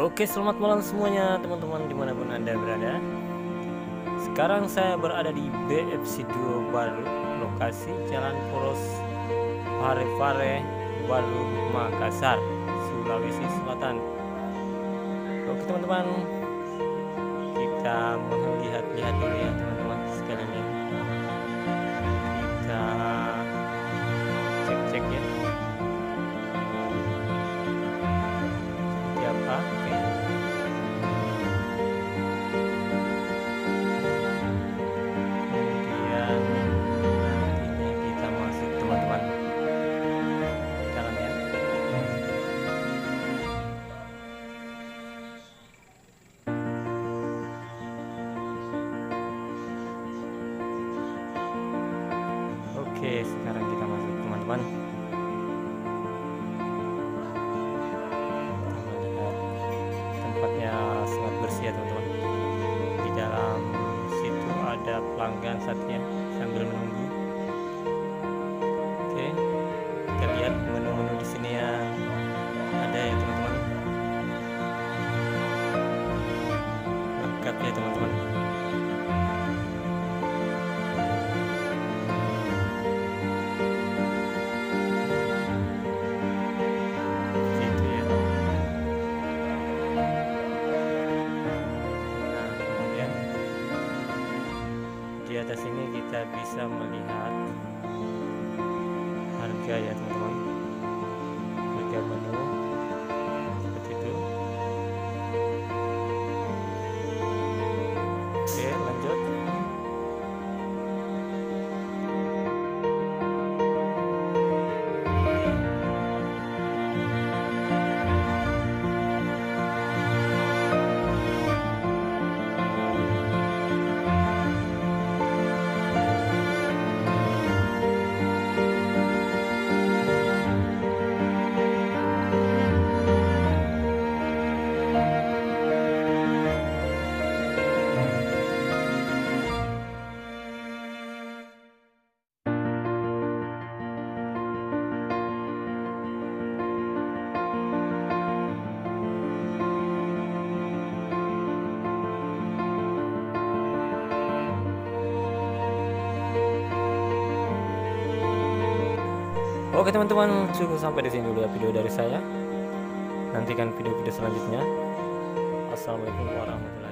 Oke selamat malam semuanya teman-teman di mana pun anda berada. Sekarang saya berada di BFC 2 Baru Lokasi Jalan Poros Pare-Pare Baru Makassar Sulawesi Selatan. Oke teman-teman Kita melihat-lihat dulu ya teman-teman oke sekarang kita masuk teman-teman. Tempatnya sangat bersih ya teman-teman. Di dalam situ ada pelanggan satunya sambil menunggu. Oke kita lihat menu-menu di sini yang ada ya teman-teman. Lengkap ya teman-teman atas ini kita bisa melihat harga ya teman-teman Oke teman-teman, cukup sampai di sini dulu ya video dari saya. Nantikan video-video selanjutnya. Assalamualaikum warahmatullahi.